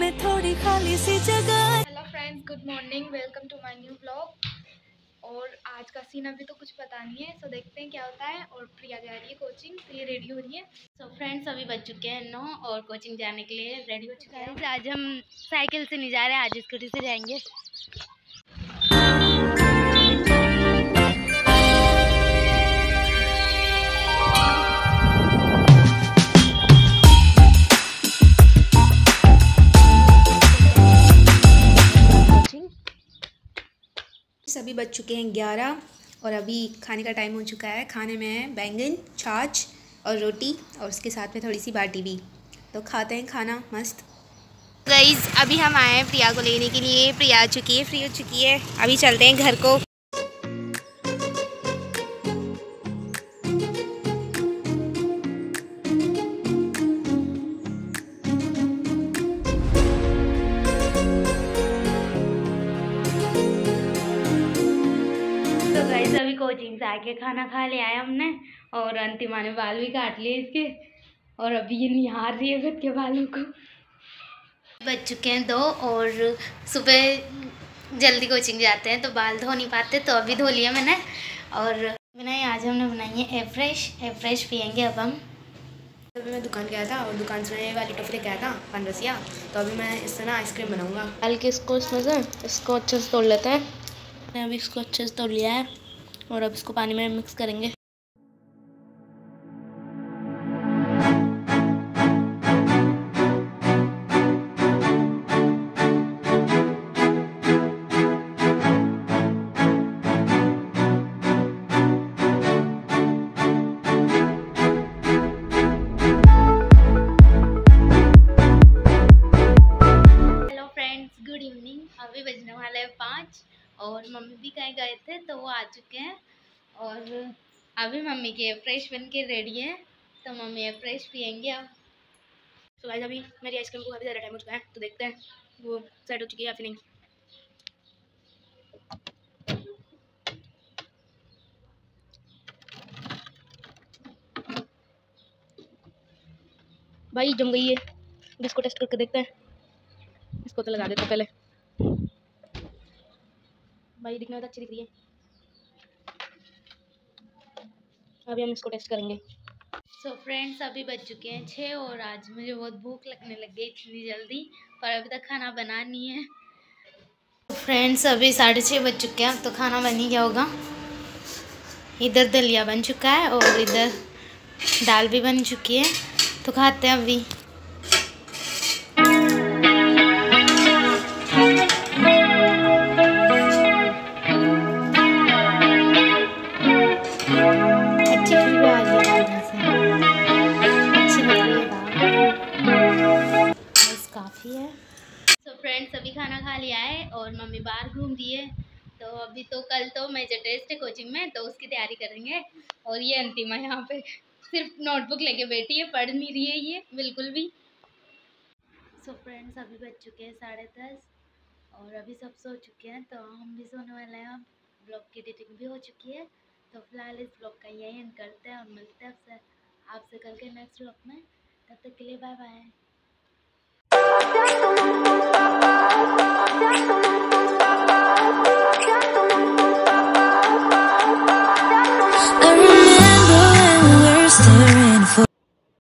में थोड़ी खाली सी जगह। Hello friends good morning welcome to my new blog और आज का सीन अभी तो कुछ पता नहीं है सो देखते हैं क्या होता है। और प्रिया जा रही है कोचिंग तो ये रेडी हो रही है। सो so फ्रेंड्स अभी बज चुके हैं नौ और कोचिंग जाने के लिए रेडी हो चुके हैं। आज हम साइकिल से नहीं जा रहे हैं आज स्कूटी से जाएँगे। सभी बज चुके हैं ग्यारह और अभी खाने का टाइम हो चुका है। खाने में है बैंगन, छाछ और रोटी और उसके साथ में थोड़ी सी बाटी भी। तो खाते हैं खाना, मस्त। गाइज़ अभी हम आए हैं प्रिया को लेने के लिए। प्रिया आ चुकी है फ्री हो चुकी है। अभी चलते हैं घर को। तो गाइस अभी कोचिंग से आके खाना खा ले आए हमने और अंतिमा ने बाल भी काट लिए इसके। और अभी ये निहार रही है खुद के बालों को। बज चुके हैं दो और सुबह जल्दी कोचिंग जाते हैं तो बाल धो नहीं पाते तो अभी धो लिया मैंने। और बनाई आज हमने बनाई है एफ्रेश एफ्रेश पियेंगे अब हम। अभी मैं दुकान गया था और दुकान से मैं वाली टोफी गया था पानरसिया तो अभी मैं इससे ना आइसक्रीम बनाऊँगा। हल्के इसको इसमें से इसको अच्छे से तोड़ लेते हैं। मैंने अभी इसको अच्छे से तोड़ लिया है और अब इसको पानी में मिक्स करेंगे। और मम्मी भी कहीं गए थे तो वो आ चुके हैं। और अभी मम्मी के फ्रेश बन के रेडी है तो मम्मी फ्रेश पियेंगे अब। तो गाइस अभी मेरी आइसक्रीम को काफ़ी ज़्यादा टाइम हो चुका है तो देखते हैं, वो सेट हो चुकी है या फिर नहीं। भाई जम गई है, इसको टेस्ट करके देखते हैं। इसको तो लगा देते पहले। भाई, दिखने में तो अच्छी दिख रही है। अभी हम इसको टेस्ट करेंगे। सो so फ्रेंड्स अभी बज चुके हैं छः और आज मुझे बहुत भूख लगने लग गई इतनी जल्दी, पर अभी तक खाना बना नहीं है। फ्रेंड्स अभी साढ़े छः बज चुके हैं, अब तो खाना बन ही गया होगा। इधर दलिया बन चुका है और इधर दाल भी बन चुकी है तो खाते हैं अभी। काफ़ी है। सो फ्रेंड्स अभी खाना खा लिया है और मम्मी बाहर घूम रही है। तो अभी तो कल तो मेजर टेस्ट है कोचिंग में तो उसकी तैयारी करेंगे और ये अंतिमा यहाँ पे सिर्फ़ नोटबुक लेके बैठी है पढ़ नहीं रही है ये बिल्कुल भी। सो फ्रेंड्स अभी बज चुके हैं साढ़े दस और अभी सब सो चुके हैं तो हम भी सोने वाले हैं। अब ब्लॉग की एडिटिंग भी हो चुकी है। तो फ़िलहाल इस ब्लॉग का यही एंड करते हैं और मिलते हैं आपसे आपसे कल के नेक्स्ट ब्लॉग में। तब तक के लिए बाय बाय Bye.